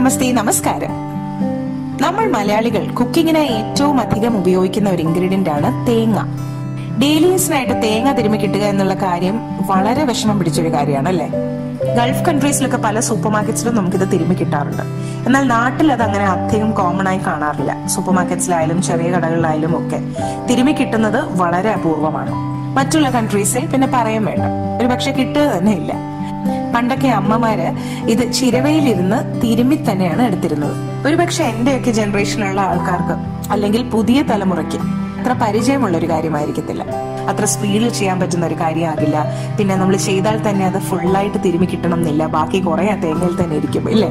നമസ്തേ നമസ്കാരം. നമ്മൾ മലയാളികൾ കുക്കിങ്ങിനായി ഏറ്റവും അധികം ഉപയോഗിക്കുന്ന ഒരു ഇൻഗ്രീഡിയന്റ് ആണ് തേങ്ങ. ഡെയിലി യൂസിനായിട്ട് തേങ്ങ തിരുമ്മി കിട്ടുക എന്നുള്ള കാര്യം വളരെ വിഷമം പിടിച്ചൊരു കാര്യമാണ് അല്ലേ ഗൾഫ് കൺട്രീസിലൊക്കെ പല സൂപ്പർ മാർക്കറ്റ്സിലും നമുക്കിത് തിരുമ്മി കിട്ടാറുണ്ട്. എന്നാൽ നാട്ടിൽ അത് അങ്ങനെ അധികം കോമൺ ആയി കാണാറില്ല. സൂപ്പർ മാർക്കറ്റ്സിലായാലും ചെറിയ കടകളിലായാലും ഒക്കെ തിരുമ്മി കിട്ടുന്നത് വളരെ അപൂർവമാണ്. മറ്റുള്ള കൺട്രീസിൽ പിന്നെ പറയാൻ വേണ്ട. ഒരു പക്ഷെ കിട്ടുക തന്നെ ഇല്ല. പണ്ടൊക്കെ അമ്മമാര് ഇത് ചിരവയിലിരുന്ന് തിരുമ്മി തന്നെയാണ് എടുത്തിരുന്നത്. ഒരുപക്ഷെ എന്റെയൊക്കെ ജനറേഷനിലുള്ള ആൾക്കാർക്ക് അല്ലെങ്കിൽ പുതിയ തലമുറയ്ക്ക് അത്ര പരിചയമുള്ള ഒരു കാര്യമായിരിക്കത്തില്ല. അത്ര സ്പീഡിൽ ചെയ്യാൻ പറ്റുന്ന ഒരു കാര്യമാകില്ല. പിന്നെ നമ്മൾ ചെയ്താൽ തന്നെ അത് ഫുള്ളായിട്ട് തിരുമ്മി കിട്ടണം എന്നില്ല ബാക്കി കുറെ ആ തേങ്ങയിൽ തന്നെ ഇരിക്കും ഇല്ലേ?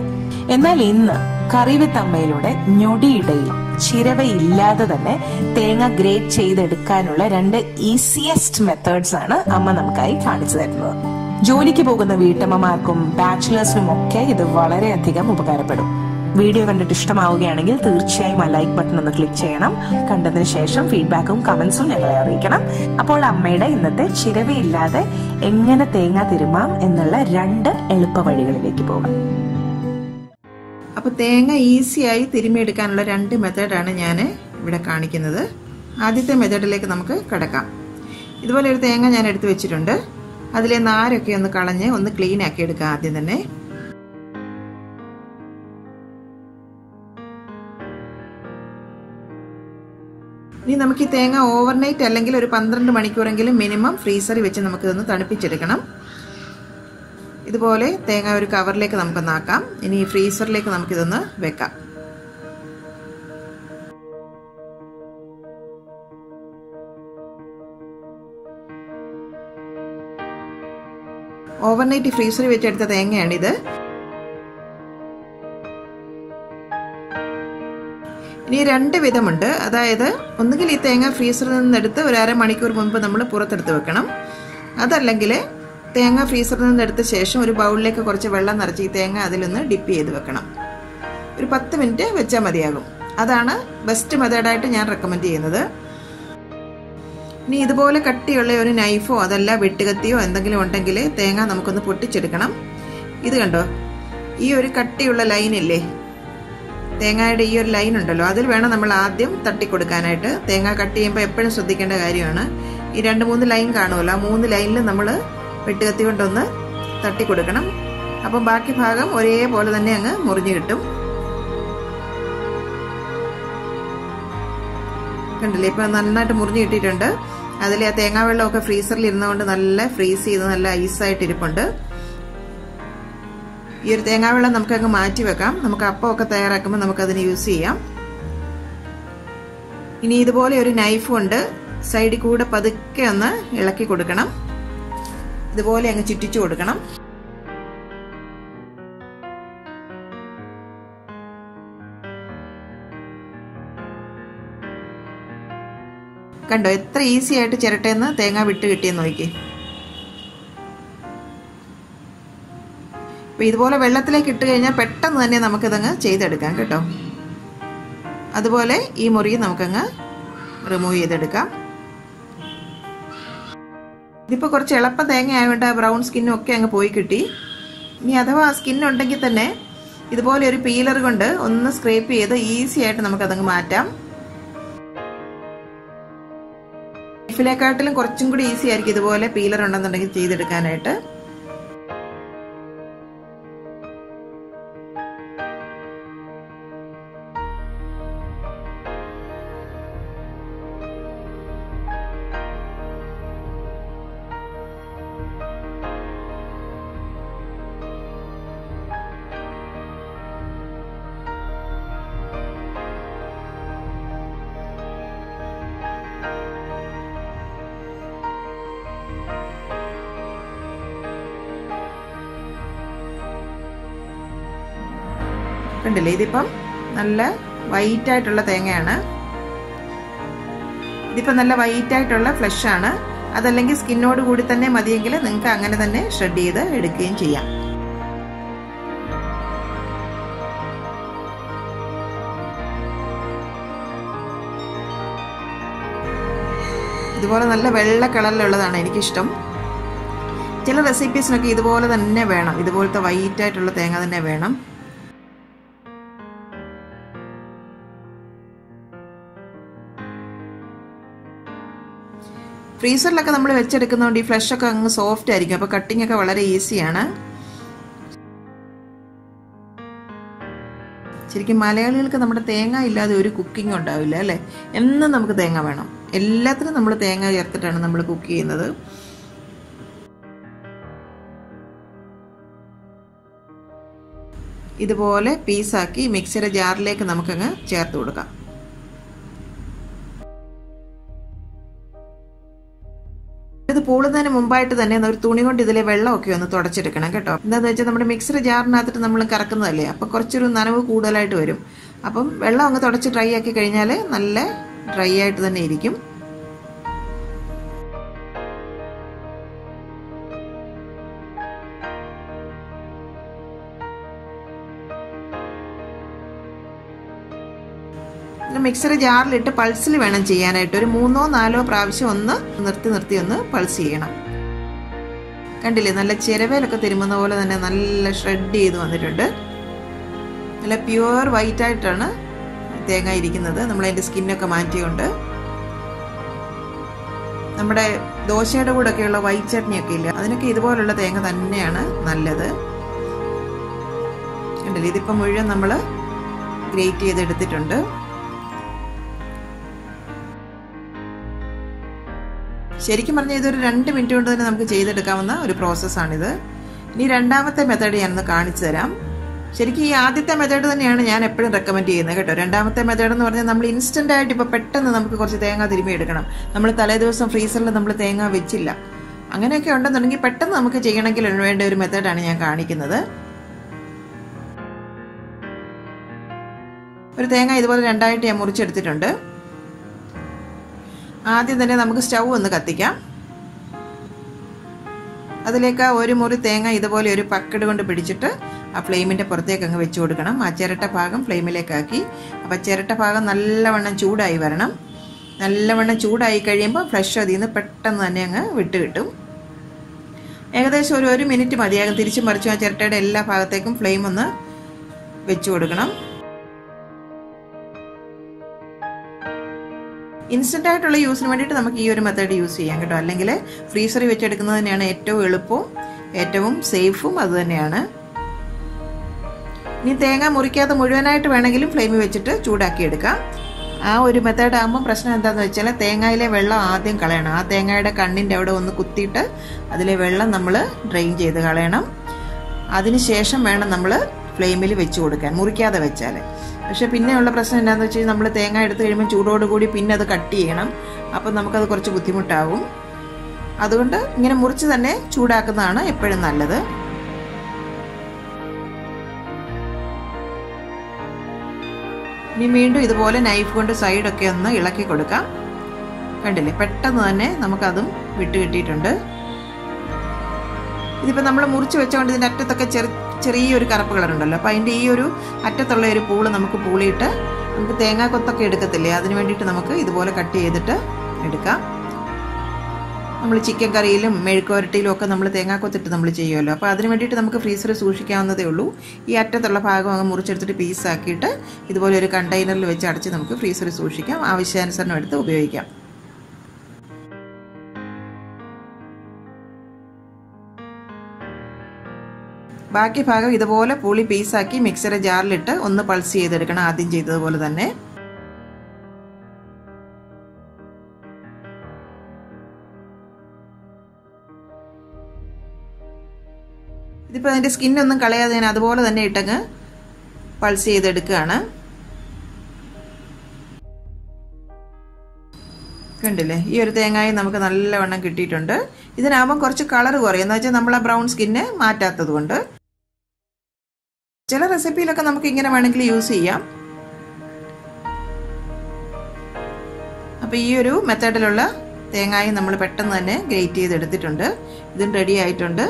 എന്നാൽ ഇന്ന് കറിവിത്തമ്മയിലൂടെ ഞൊടിയിടയിൽ ചിരവയില്ലാതെ തന്നെ തേങ്ങ ഗ്രേറ്റ് ചെയ്തെടുക്കാനുള്ള രണ്ട് ഈസിയസ്റ്റ് മെത്തേഡ്സ് ആണ് അമ്മ നമുക്കായി കാണിച്ചു തരുന്നത്. ജോലിക്ക് പോകുന്ന വീട്ടമ്മമാർക്കും ബാച്ചിലേഴ്സിനും ഒക്കെ ഇത് വളരെയധികം ഉപകാരപ്പെടും. വീഡിയോ കണ്ടിട്ട് ഇഷ്ടമാവുകയാണെങ്കിൽ തീർച്ചയായും ആ ലൈക്ക് ബട്ടൺ ഒന്ന് ക്ലിക്ക് ചെയ്യണം. കണ്ടതിന് ശേഷം ഫീഡ്ബാക്കും കമന്റ്സും ഞങ്ങളെ അറിയിക്കണം. അപ്പോൾ അമ്മയുടെ ഇന്നത്തെ ചിരവയില്ലാതെ എങ്ങനെ തേങ്ങ തിരുമാം എന്നുള്ള രണ്ട് എളുപ്പ വഴികളിലേക്ക് പോകാം. അപ്പോൾ തേങ്ങ ഈസിയായി തിരുമിയെടുക്കാനുള്ള രണ്ട് മെത്തേഡാണ് ഞാൻ ഇവിടെ കാണിക്കുന്നത്. ആദ്യത്തെ മെത്തേഡിലേക്ക് നമുക്ക് കിടക്കാം. ഇതുപോലെ ഒരു തേങ്ങ ഞാൻ എടുത്തു വെച്ചിട്ടുണ്ട്. അതിലെ നാരൊക്കെ ഒന്ന് കളഞ്ഞ് ഒന്ന് ക്ലീൻ ആക്കി എടുക്കുക ആദ്യം തന്നെ. ഇനി നമുക്ക് ഈ തേങ്ങ ഓവർനൈറ്റ് അല്ലെങ്കിൽ ഒരു പന്ത്രണ്ട് മണിക്കൂറെങ്കിലും മിനിമം ഫ്രീസറിൽ വെച്ച് നമുക്കിതൊന്ന് തണുപ്പിച്ചെടുക്കണം. ഇതുപോലെ തേങ്ങ ഒരു കവറിലേക്ക് നമുക്കൊന്നാക്കാം ഇനി ഫ്രീസറിലേക്ക് നമുക്കിതൊന്ന് വെക്കാം. ഓവർനൈറ്റ് ഫ്രീസറിൽ വെച്ചെടുത്ത തേങ്ങയാണിത്. ഇനി രണ്ട് വിധമുണ്ട്. അതായത് ഒന്നുകിൽ ഈ തേങ്ങ ഫ്രീസറിൽ നിന്നെടുത്ത് ഒരു അരമണിക്കൂർ മുൻപ് നമ്മൾ പുറത്തെടുത്ത് വെക്കണം. അതല്ലെങ്കിൽ തേങ്ങ ഫ്രീസറിൽ നിന്ന് എടുത്ത ശേഷം ഒരു ബൗളിലേക്ക് കുറച്ച് വെള്ളം നിറച്ച് ഈ തേങ്ങ അതിലൊന്ന് ഡിപ്പ് ചെയ്ത് വെക്കണം. ഒരു പത്ത് മിനിറ്റ് വെച്ചാൽ മതിയാകും. അതാണ് ബെസ്റ്റ് മെത്തേഡായിട്ട് ഞാൻ റെക്കമെൻഡ് ചെയ്യുന്നത്. ഇനി ഇതുപോലെ കട്ടിയുള്ള ഒരു നൈഫോ അതല്ല വെട്ടുകത്തിയോ എന്തെങ്കിലും ഉണ്ടെങ്കിൽ തേങ്ങ നമുക്കൊന്ന് പൊട്ടിച്ചെടുക്കണം. ഇത് കണ്ടോ? ഈ ഒരു കട്ടിയുള്ള ലൈനില്ലേ തേങ്ങയുടെ ഈ ഒരു ലൈൻ ഉണ്ടല്ലോ. അതിൽ വേണം നമ്മൾ ആദ്യം തട്ടിക്കൊടുക്കാനായിട്ട്. തേങ്ങ കട്ട് ചെയ്യുമ്പോൾ എപ്പോഴും ശ്രദ്ധിക്കേണ്ട കാര്യമാണ്. ഈ രണ്ട് മൂന്ന് ലൈൻ കാണുമല്ലോ. ആ മൂന്ന് ലൈനിൽ നമ്മൾ വെട്ടുകത്തി കൊണ്ടൊന്ന് തട്ടിക്കൊടുക്കണം. അപ്പം ബാക്കി ഭാഗം ഒരേപോലെ തന്നെ അങ്ങ് മുറിഞ്ഞു കിട്ടും. കണ്ടില്ലേ? ഇപ്പം നന്നായിട്ട് മുറിഞ്ഞു കിട്ടിയിട്ടുണ്ട്. അതിൽ ആ തേങ്ങാ വെള്ളമൊക്കെ ഫ്രീസറിൽ ഇരുന്നുകൊണ്ട് നല്ല ഫ്രീസ് ചെയ്ത് നല്ല ഐസായിട്ട് ഇരിപ്പുണ്ട് ഈ ഒരു തേങ്ങാ വെള്ളം നമുക്ക് അങ്ങ് മാറ്റി വെക്കാം. നമുക്ക് അപ്പമൊക്കെ തയ്യാറാക്കുമ്പോൾ നമുക്ക് അതിന് യൂസ് ചെയ്യാം. ഇനി ഇതുപോലെ ഒരു നൈഫ് കൊണ്ട് സൈഡിൽ കൂടെ പതുക്കെ ഒന്ന് ഇളക്കി കൊടുക്കണം. ഇതുപോലെ അങ്ങ് ചുറ്റിച്ചു കൊടുക്കണം. കണ്ടോ എത്ര ഈസി ആയിട്ട് ചിരട്ടയെന്ന് തേങ്ങ വിട്ട് കിട്ടിയെന്ന് നോക്കി. അപ്പൊ ഇതുപോലെ വെള്ളത്തിലേക്ക് ഇട്ട് കഴിഞ്ഞാൽ പെട്ടെന്ന് തന്നെ നമുക്കിതങ്ങ് ചെയ്തെടുക്കാം കേട്ടോ. അതുപോലെ ഈ മുറി നമുക്കങ്ങ് റിമൂവ് ചെയ്തെടുക്കാം. ഇതിപ്പോൾ കുറച്ച് എളുപ്പം തേങ്ങ ആയതുകൊണ്ട് ആ ബ്രൗൺ സ്കിന്നും ഒക്കെ അങ്ങ് പോയി കിട്ടി. ഇനി അഥവാ ആ സ്കിൻ ഉണ്ടെങ്കിൽ തന്നെ ഇതുപോലെ ഒരു പീലർ കൊണ്ട് ഒന്ന് സ്ക്രേപ്പ് ചെയ്ത് ഈസി ആയിട്ട് നമുക്കതങ്ങ് മാറ്റാം. ലൈഫിനെക്കാട്ടിലും കുറച്ചും കൂടി ഈസി ആയിരിക്കും ഇതുപോലെ പീലർ ഉണ്ടെന്നുണ്ടെങ്കിൽ ചെയ്തെടുക്കാനായിട്ട്. കണ്ടില്ലേ ഇതിപ്പം നല്ല വൈറ്റ് ആയിട്ടുള്ള തേങ്ങയാണ്. ഇതിപ്പം നല്ല വൈറ്റ് ആയിട്ടുള്ള ഫ്ലഷ് ആണ് അതല്ലെങ്കിൽ സ്കിന്നോട് കൂടി തന്നെ മതിയെങ്കിൽ നിങ്ങൾക്ക് അങ്ങനെ തന്നെ ഷ്രെഡ് ചെയ്ത് എടുക്കുകയും ചെയ്യാം. ഇതുപോലെ നല്ല വെള്ള കളറിലുള്ളതാണ് എനിക്കിഷ്ടം. ചില റെസിപ്പീസിനൊക്കെ ഇതുപോലെ തന്നെ വേണം. ഇതുപോലത്തെ വൈറ്റ് ആയിട്ടുള്ള തേങ്ങ തന്നെ വേണം. ഫ്രീസറിലൊക്കെ നമ്മൾ വെച്ചെടുക്കുന്നതുകൊണ്ട് ഈ ഫ്ലഷ് ഒക്കെ അങ്ങ് സോഫ്റ്റ് ആയിരിക്കും. അപ്പോൾ കട്ടിംഗ് ഒക്കെ വളരെ ഈസിയാണ് ശരിക്കും മലയാളികൾക്ക് നമ്മുടെ തേങ്ങ ഇല്ലാതെ ഒരു കുക്കിംഗ് ഉണ്ടാവില്ല അല്ലേ? എന്നും നമുക്ക് തേങ്ങ വേണം. എല്ലാത്തിനും നമ്മൾ തേങ്ങ ചേർത്തിട്ടാണ് നമ്മൾ കുക്ക് ചെയ്യുന്നത്. ഇതുപോലെ പീസാക്കി മിക്സിയുടെ ജാറിലേക്ക് നമുക്കങ്ങ് ചേർത്ത് കൊടുക്കാം. ഇത് പൂളുന്നതിന് മുമ്പായിട്ട് തന്നെ ഒരു തുണി കൊണ്ട് ഇതിലെ വെള്ളമൊക്കെ ഒന്ന് തുടച്ചെടുക്കണം കേട്ടോ. എന്താന്ന് വെച്ചാൽ നമ്മുടെ മിക്സർ ജാറിനകത്തിട്ട് നമ്മൾ കറക്കുന്നതല്ലേ? അപ്പം കുറച്ചൊരു നനവ് കൂടുതലായിട്ട് വരും. അപ്പം വെള്ളം അങ്ങ് തുടച്ച് ഡ്രൈ ആക്കി കഴിഞ്ഞാൽ നല്ല ഡ്രൈ ആയിട്ട് തന്നെ ഇരിക്കും. മിക്സർ ജാറിലിട്ട് പൾസിൽ വേണം ചെയ്യാനായിട്ട്. ഒരു മൂന്നോ നാലോ പ്രാവശ്യം ഒന്ന് നിർത്തി നിർത്തി ഒന്ന് പൾസ് ചെയ്യണം. കണ്ടില്ലേ? നല്ല ചിരവേലൊക്കെ തിരുമുന്ന പോലെ തന്നെ നല്ല ഷ്രെഡ് ചെയ്ത് വന്നിട്ടുണ്ട്. നല്ല പ്യുവർ വൈറ്റ് ആയിട്ടാണ് തേങ്ങ ഇരിക്കുന്നത്. നമ്മളതിന്റെ സ്കിന്നൊക്കെ മാറ്റിയുണ്ട്. നമ്മുടെ ദോശയുടെ കൂടെ ഒക്കെയുള്ള വൈറ്റ് ചട്നിയൊക്കെ ഇല്ല? അതിനൊക്കെ ഇതുപോലുള്ള തേങ്ങ തന്നെയാണ് നല്ലത്. കണ്ടില്ലേ? ഇതിപ്പോൾ മുഴുവൻ നമ്മൾ ഗ്രേറ്റ് ചെയ്തെടുത്തിട്ടുണ്ട്. ശരിക്കും പറഞ്ഞാൽ ഇതൊരു രണ്ട് മിനിറ്റ് കൊണ്ട് തന്നെ നമുക്ക് ചെയ്തെടുക്കാവുന്ന ഒരു പ്രോസസ്സാണിത്. ഇനി രണ്ടാമത്തെ മെത്തേഡ് ഞാനൊന്ന് കാണിച്ചു തരാം. ശരിക്കും ഈ ആദ്യത്തെ മെത്തേഡ് തന്നെയാണ് ഞാൻ എപ്പോഴും റെക്കമെൻഡ് ചെയ്യുന്നത് കേട്ടോ. രണ്ടാമത്തെ മെത്തേഡ് എന്ന് പറഞ്ഞാൽ നമ്മൾ ഇൻസ്റ്റന്റ് ആയിട്ട് ഇപ്പോൾ പെട്ടെന്ന് നമുക്ക് കുറച്ച് തേങ്ങ തിരുമ്മി എടുക്കണം. നമ്മൾ തലേ ദിവസം ഫ്രീസറിൽ നമ്മൾ തേങ്ങ വെച്ചില്ല. അങ്ങനെയൊക്കെ ഉണ്ടെന്നുണ്ടെങ്കിൽ പെട്ടെന്ന് നമുക്ക് ചെയ്യണമെങ്കിൽ വേണ്ട ഒരു മെത്തേഡാണ് ഞാൻ കാണിക്കുന്നത്. ഒരു തേങ്ങ ഇതുപോലെ രണ്ടായിട്ട് ഞാൻ മുറിച്ചെടുത്തിട്ടുണ്ട്. ആദ്യം തന്നെ നമുക്ക് സ്റ്റൗ ഒന്ന് കത്തിക്കാം. അതിലേക്ക് ഒരു മുറി തേങ്ങ ഇതുപോലെ ഒരു പക്കട് കൊണ്ട് പിടിച്ചിട്ട് ആ ഫ്ലെയിമിന്റെ പുറത്തേക്ക് അങ്ങ് വെച്ച് കൊടുക്കണം. ആ ചിരട്ട ഭാഗം ഫ്ലെയിമിലേക്കാക്കി. അപ്പോൾ ചിരട്ട ഭാഗം നല്ലവണ്ണം ചൂടായി വരണം. നല്ലവണ്ണം ചൂടായി കഴിയുമ്പോൾ ഫ്രഷ് അതിൽ നിന്ന് പെട്ടെന്ന് തന്നെ അങ്ങ് വിട്ട് കിട്ടും. ഏകദേശം ഒരു ഒരു മിനിറ്റ് മതിയാകും. തിരിച്ചു മറിച്ചും ആ ചിരട്ടയുടെ എല്ലാ ഭാഗത്തേക്കും ഫ്ലെയിം ഒന്ന് വെച്ച് കൊടുക്കണം. ഇൻസ്റ്റന്റ് ആയിട്ടുള്ള യൂസിന് വേണ്ടിയിട്ട് നമുക്ക് ഈ ഒരു മെത്തേഡ് യൂസ് ചെയ്യാം കേട്ടോ. അല്ലെങ്കിൽ ഫ്രീസറിൽ വെച്ചെടുക്കുന്നത് തന്നെയാണ് ഏറ്റവും എളുപ്പവും ഏറ്റവും സേഫും അത് തന്നെയാണ്. ഇനി തേങ്ങ മുറിക്കാതെ മുഴുവനായിട്ട് വേണമെങ്കിലും ഫ്ലെയിമിൽ വെച്ചിട്ട് ചൂടാക്കി എടുക്കാം. ആ ഒരു മെത്തേഡ് ആകുമ്പോൾ പ്രശ്നം എന്താണെന്ന് വെച്ചാൽ തേങ്ങയിലെ വെള്ളം ആദ്യം കളയണം. ആ തേങ്ങയുടെ കണ്ണിന്റെ അവിടെ ഒന്ന് കുത്തിയിട്ട് അതിലെ വെള്ളം നമ്മൾ ഡ്രെയിൻ ചെയ്ത് കളയണം. അതിനുശേഷം വേണം നമ്മൾ ഫ്ലെയിമിൽ വെച്ച് കൊടുക്കാൻ. മുറിക്കാതെ വെച്ചാൽ പക്ഷെ പിന്നെയുള്ള പ്രശ്നം എന്താണെന്ന് വെച്ച് കഴിഞ്ഞാൽ നമ്മൾ തേങ്ങ എടുത്തു കഴിയുമ്പോൾ ചൂടോടുകൂടി പിന്നെ അത് കട്ട് ചെയ്യണം. അപ്പം നമുക്കത് കുറച്ച് ബുദ്ധിമുട്ടാവും. അതുകൊണ്ട് ഇങ്ങനെ മുറിച്ച് തന്നെ ചൂടാക്കുന്നതാണ് എപ്പോഴും നല്ലത്. ഇനി വീണ്ടും ഇതുപോലെ നൈഫ് കൊണ്ട് സൈഡൊക്കെ ഒന്ന് ഇളക്കി കൊടുക്കാം. കണ്ടില്ലേ? പെട്ടെന്ന് തന്നെ നമുക്കതും വിട്ട് കിട്ടിയിട്ടുണ്ട്. ഇതിപ്പോൾ നമ്മൾ മുറിച്ച് വെച്ചുകൊണ്ട് ഇതിന്റെ അറ്റത്തൊക്കെ ചെറു ചെറിയൊരു കറുപ്പ് കളർ ഉണ്ടല്ലോ അപ്പോൾ അതിന്റെ ഈ ഒരു അറ്റത്തുള്ള ഒരു പൂൾ നമുക്ക് പൂളിയിട്ട് നമുക്ക് തേങ്ങാ കൊത്തൊക്കെ എടുക്കത്തില്ലേ? അതിന് വേണ്ടിയിട്ട് നമുക്ക് ഇതുപോലെ കട്ട് ചെയ്തിട്ട് എടുക്കാം. നമ്മൾ ചിക്കൻ കറിയിലും മെഴുക്കുവരട്ടിയിലും ഒക്കെ നമ്മൾ തേങ്ങാക്കൊത്തിട്ട് നമ്മൾ ചെയ്യുമല്ലോ. അപ്പോൾ അതിന് വേണ്ടിയിട്ട് നമുക്ക് ഫ്രീസറിൽ സൂക്ഷിക്കാവുന്നതേ ഉള്ളൂ. ഈ അറ്റത്തുള്ള ഭാഗം അങ്ങ് മുറിച്ചെടുത്തിട്ട് പീസാക്കിയിട്ട് ഇതുപോലെ ഒരു കണ്ടെയ്നറിൽ വെച്ച് അടച്ച് നമുക്ക് ഫ്രീസറിൽ സൂക്ഷിക്കാം. ആവശ്യാനുസരണം എടുത്ത് ഉപയോഗിക്കാം. ബാക്കി ഭാഗം ഇതുപോലെ പുളി പീസാക്കി മിക്സറെ ജാറിലിട്ട് ഒന്ന് പൾസ് ചെയ്തെടുക്കണം ആദ്യം ചെയ്തതുപോലെ തന്നെ. ഇതിപ്പോൾ അതിന്റെ സ്കിന്നൊന്നും കളയാതെ ഞാൻ അതുപോലെ തന്നെ ഇട്ടങ്ങ് പൾസ് ചെയ്തെടുക്കുകയാണ്. കണ്ടില്ലേ? ഈ ഒരു തേങ്ങായും നമുക്ക് നല്ലവണ്ണം കിട്ടിയിട്ടുണ്ട്. ഇതിനാകുമ്പം കുറച്ച് കളർ കുറയും. എന്ന് വെച്ചാൽ നമ്മൾ ആ ബ്രൗൺ സ്കിന്ന് മാറ്റാത്തത് കൊണ്ട് ചില റെസിപ്പിയിലൊക്കെ നമുക്ക് ഇങ്ങനെ വേണമെങ്കിൽ യൂസ് ചെയ്യാം. അപ്പോൾ ഈ ഒരു മെത്തേഡിലുള്ള തേങ്ങായും നമ്മൾ പെട്ടെന്ന് തന്നെ ഗ്രേറ്റ് ചെയ്തെടുത്തിട്ടുണ്ട്. ഇതും റെഡി ആയിട്ടുണ്ട്.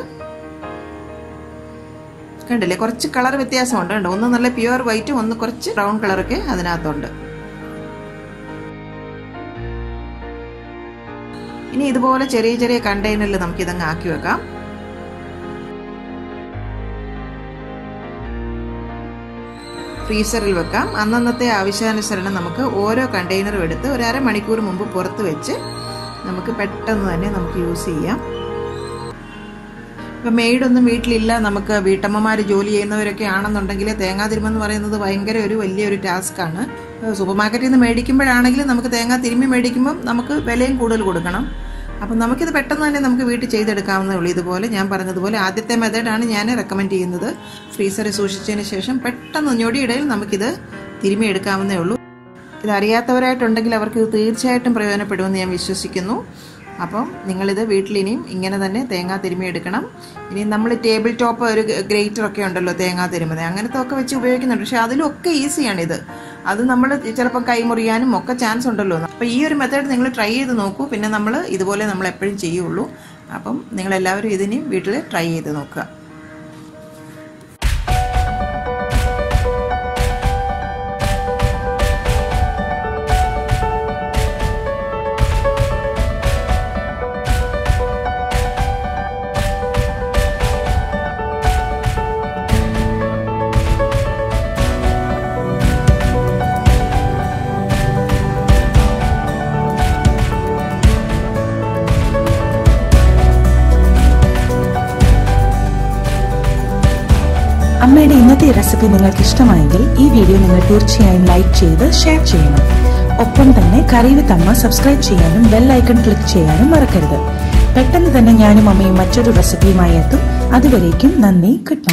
കണ്ടില്ലേ? കുറച്ച് കളർ വ്യത്യാസമുണ്ട് കണ്ടോ? ഒന്ന് നല്ല പ്യുവർ വൈറ്റും ഒന്ന് കുറച്ച് ബ്രൗൺ കളറൊക്കെ അതിനകത്തുണ്ട്. ഇനി ഇതുപോലെ ചെറിയ ചെറിയ കണ്ടെയ്നറിൽ നമുക്ക് ഇതങ്ങ് ആക്കി വെക്കാം. ഫ്രീസറിൽ വെക്കാം. അന്നന്നത്തെ ആവശ്യാനുസരണം നമുക്ക് ഓരോ കണ്ടെയ്നറും എടുത്ത് ഒരു അരമണിക്കൂർ മുമ്പ് പുറത്ത് വെച്ച് നമുക്ക് പെട്ടെന്ന് തന്നെ നമുക്ക് യൂസ് ചെയ്യാം. ഇപ്പം മെയ്ഡൊന്നും വീട്ടിലില്ല. നമുക്ക് വീട്ടമ്മമാർ ജോലി ചെയ്യുന്നവരൊക്കെ ആണെന്നുണ്ടെങ്കിൽ തേങ്ങാ തിരുമെന്ന് പറയുന്നത് ഭയങ്കര ഒരു വലിയൊരു ടാസ്ക്കാണ്. സൂപ്പർ മാർക്കറ്റിൽ നിന്ന് മേടിക്കുമ്പോഴാണെങ്കിലും നമുക്ക് തേങ്ങ തിരുമ്മി മേടിക്കുമ്പം നമുക്ക് വിലയും കൂടുതൽ കൊടുക്കണം. അപ്പം നമുക്കിത് പെട്ടെന്ന് തന്നെ നമുക്ക് വീട്ടിൽ ചെയ്തെടുക്കാവുന്നേ ഉള്ളൂ. ഇതുപോലെ ഞാൻ പറഞ്ഞതുപോലെ ആദ്യത്തെ മെത്തേഡാണ് ഞാൻ റെക്കമെൻഡ് ചെയ്യുന്നത്. ഫ്രീസറിൽ സൂക്ഷിച്ചതിന് ശേഷം പെട്ടെന്ന് ഞൊടിയിടയിൽ നമുക്കിത് തിരുമ്മി എടുക്കാവുന്നേ ഉള്ളൂ. ഇത് അറിയാത്തവരായിട്ടുണ്ടെങ്കിൽ അവർക്ക് തീർച്ചയായിട്ടും പ്രയോജനപ്പെടുമെന്ന് ഞാൻ വിശ്വസിക്കുന്നു. അപ്പം നിങ്ങളിത് വീട്ടിലിനിയും ഇങ്ങനെ തന്നെ തേങ്ങാ തിരുമ്മി എടുക്കണം. ഇനി നമ്മൾ ടേബിൾ ടോപ്പ് ഒരു ഗ്രേറ്റർ ഒക്കെ ഉണ്ടല്ലോ തേങ്ങാ തിരുമത് അങ്ങനത്തെ ഒക്കെ വെച്ച് ഉപയോഗിക്കുന്നുണ്ട്. പക്ഷേ അതിലൊക്കെ ഈസിയാണ് ഇത് അത് നമ്മൾ ചിലപ്പോൾ കൈമുറിയാനും ഒക്കെ ചാൻസ് ഉണ്ടല്ലോ. അപ്പോൾ ഈ ഒരു മെത്തേഡ് നിങ്ങൾ ട്രൈ ചെയ്ത് നോക്കൂ. പിന്നെ നമ്മൾ ഇതുപോലെ നമ്മൾ എപ്പോഴും ചെയ്യുള്ളൂ. അപ്പം നിങ്ങളെല്ലാവരും ഇതിനെയും വീട്ടിൽ ട്രൈ ചെയ്ത് നോക്കുക. ഇന്നത്തെ റെസിപ്പി നിങ്ങൾക്ക് ഇഷ്ടമായെങ്കിൽ ഈ വീഡിയോ നിങ്ങൾ തീർച്ചയായും ലൈക്ക് ചെയ്ത് ഷെയർ ചെയ്യണം. ഒപ്പം തന്നെ കറി അമ്മ സബ്സ്ക്രൈബ് ചെയ്യാനും ബെൽ ഐക്കൺ ക്ലിക്ക് ചെയ്യാനും മറക്കരുത്. പെട്ടെന്ന് തന്നെ ഞാനും അമ്മയും മറ്റൊരു റെസിപ്പിയുമായി എത്തും. അതുവരേക്കും നന്ദി ഗുഡ്